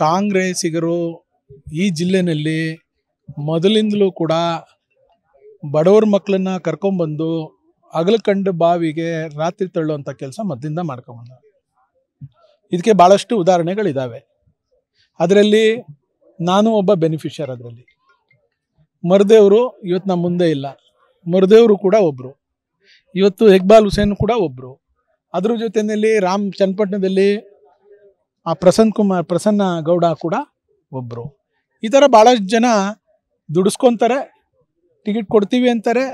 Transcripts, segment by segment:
ಕಾಂಗ್ರೆಸ್ಸಿಗರು ಈ ಜಿಲ್ಲೆಯಲ್ಲಿ ಮೊದಲಿಂದಲೂ ಕೂಡ ಬಡವ್ರ ಮಕ್ಕಳನ್ನ ಕರ್ಕೊಂಬಂದು ಅಗಲಕಂಡ ಬಾವಿಗೆ ರಾತ್ರಿ ತಳ್ಳುವಂಥ ಕೆಲಸ ಮೊದಲಿಂದ ಮಾಡ್ಕೊಂಬಂದ. ಇದಕ್ಕೆ ಭಾಳಷ್ಟು ಉದಾಹರಣೆಗಳಿದ್ದಾವೆ ಅದರಲ್ಲಿ ನಾನು ಒಬ್ಬ ಬೆನಿಫಿಷಿಯರ್ ಅದರಲ್ಲಿ. ಮರದೇವರು ಇವತ್ತು ನಮ್ಮ ಮುಂದೆ ಇಲ್ಲ. ಮರದೇವರು ಕೂಡ ಒಬ್ಬರು ಇವತ್ತು ಹೆಗ್ಬಾಲ್ ಹುಸೇನ್ ಕೂಡ ಒಬ್ಬರು ಅದ್ರ ಜೊತೆಯಲ್ಲಿ ರಾಮ್ ಚನ್ನಪಟ್ಟಣದಲ್ಲಿ ಆ ಪ್ರಸನ್ನ ಕುಮಾರ್ ಪ್ರಸನ್ನ ಗೌಡ ಕೂಡ ಒಬ್ಬರು ಈ ಥರ ಭಾಳಷ್ಟು ಜನ ದುಡಿಸ್ಕೊತಾರೆ ಟಿಕೆಟ್ ಕೊಡ್ತೀವಿ ಅಂತಾರೆ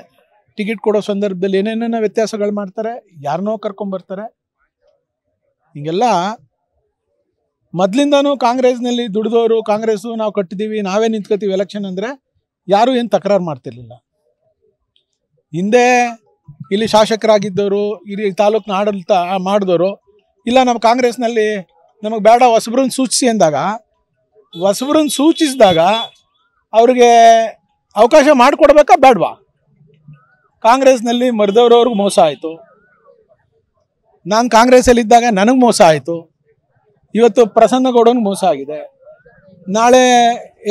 ಟಿಕೆಟ್ ಕೊಡೋ ಸಂದರ್ಭದಲ್ಲಿ ಏನೇನೇನೋ ವ್ಯತ್ಯಾಸಗಳು ಮಾಡ್ತಾರೆ ಯಾರನ್ನೋ ಕರ್ಕೊಂಬರ್ತಾರೆ. ಹಿಂಗೆಲ್ಲ ಮೊದಲಿಂದನೂ ಕಾಂಗ್ರೆಸ್ನಲ್ಲಿ ದುಡಿದವರು ಕಾಂಗ್ರೆಸ್ಸು ನಾವು ಕಟ್ಟಿದ್ದೀವಿ ನಾವೇ ನಿಂತ್ಕೋತೀವಿ ಎಲೆಕ್ಷನ್ ಅಂದರೆ ಯಾರೂ ಏನು ತಕರಾರು ಮಾಡ್ತಿರ್ಲಿಲ್ಲ. ಹಿಂದೆ ಇಲ್ಲಿ ಶಾಸಕರಾಗಿದ್ದವರು, ಇಲ್ಲಿ ತಾಲೂಕಿನ ಆಡಳಿತ ಮಾಡಿದವರು, ಇಲ್ಲ ನಮ್ಮ ಕಾಂಗ್ರೆಸ್ನಲ್ಲಿ ನಮಗೆ ಬೇಡ ಹೊಸಬ್ರನ್ನ ಸೂಚಿಸಿ ಅಂದಾಗ. ಹೊಸಬ್ರನ್ನ ಸೂಚಿಸಿದಾಗ ಅವ್ರಿಗೆ ಅವಕಾಶ ಮಾಡಿಕೊಡ್ಬೇಕಾ ಬೇಡವಾ? ಕಾಂಗ್ರೆಸ್ನಲ್ಲಿ ಮರ್ದವ್ರವ್ರಿಗೆ ಮೋಸ ಆಯಿತು. ನಾನು ಕಾಂಗ್ರೆಸ್ಸಲ್ಲಿದ್ದಾಗ ನನಗೆ ಮೋಸ ಆಯಿತು. ಇವತ್ತು ಪ್ರಸನ್ನ ಗೌಡನಿಗೆ ಮೋಸ ಆಗಿದೆ. ನಾಳೆ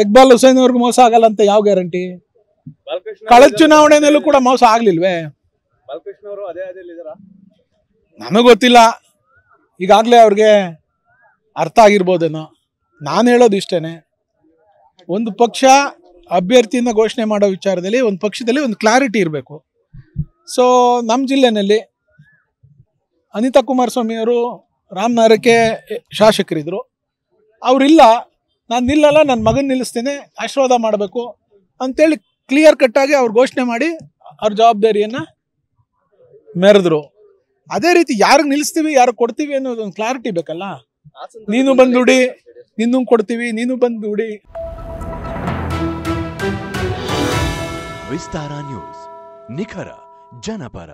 ಇಕ್ಬಾಲ್ ಹುಸೇನ್ ಅವ್ರಿಗೆ ಮೋಸ ಆಗಲ್ಲ ಅಂತ ಯಾವ ಗ್ಯಾರಂಟಿ? ಕಳೆದ ಚುನಾವಣೆಯಲ್ಲೂ ಕೂಡ ಮೋಸ ಆಗ್ಲಿಲ್ವೇ? ಬಾಲಕೃಷ್ಣ ಅವರು ಅದೇ ಅದೇ ಇದಾರ ನನಗೆ ಗೊತ್ತಿಲ್ಲ. ಈಗಾಗಲೇ ಅವ್ರಿಗೆ ಅರ್ಥ ಆಗಿರ್ಬೋದೇನೋ? ನಾನು ಹೇಳೋದು ಇಷ್ಟೇ ಒಂದು ಪಕ್ಷ ಅಭ್ಯರ್ಥಿಯನ್ನು ಘೋಷಣೆ ಮಾಡೋ ವಿಚಾರದಲ್ಲಿ, ಒಂದು ಪಕ್ಷದಲ್ಲಿ ಒಂದು ಕ್ಲಾರಿಟಿ ಇರಬೇಕು. ಸೊ ನಮ್ಮ ಜಿಲ್ಲೆಯಲ್ಲಿ ಅನಿತಾ ಕುಮಾರಸ್ವಾಮಿ ಅವರು ರಾಮನಗರಕ್ಕೆ ಶಾಸಕರಿದ್ದರು ಅವರಿಲ್ಲ, ನಾನು ನಿಲ್ಲಲ್ಲ ನನ್ನ ಮಗನ ನಿಲ್ಲಿಸ್ತೇನೆ, ಆಶೀರ್ವಾದ ಮಾಡಬೇಕು ಅಂತೇಳಿ ಕ್ಲಿಯರ್ ಕಟ್ಟಾಗಿ ಅವ್ರು ಘೋಷಣೆ ಮಾಡಿ ಅವ್ರ ಜವಾಬ್ದಾರಿಯನ್ನು ಮೆರೆದ್ರು. ಅದೇ ರೀತಿ ಯಾರಿಗೆ ನಿಲ್ಲಿಸ್ತೀವಿ, ಯಾರಿಗೆ ಕೊಡ್ತೀವಿ ಅನ್ನೋದೊಂದು ಕ್ಲಾರಿಟಿ ಬೇಕಲ್ಲ? ನೀನು ಬಂದು ದುಡಿ ನಿನ್ನೂ ಕೊಡ್ತೀವಿ ನೀನು ಬಂದು ದುಡಿ ವಿಸ್ತಾರ ನ್ಯೂಸ್ ನಿಖರ ಜನಪರ.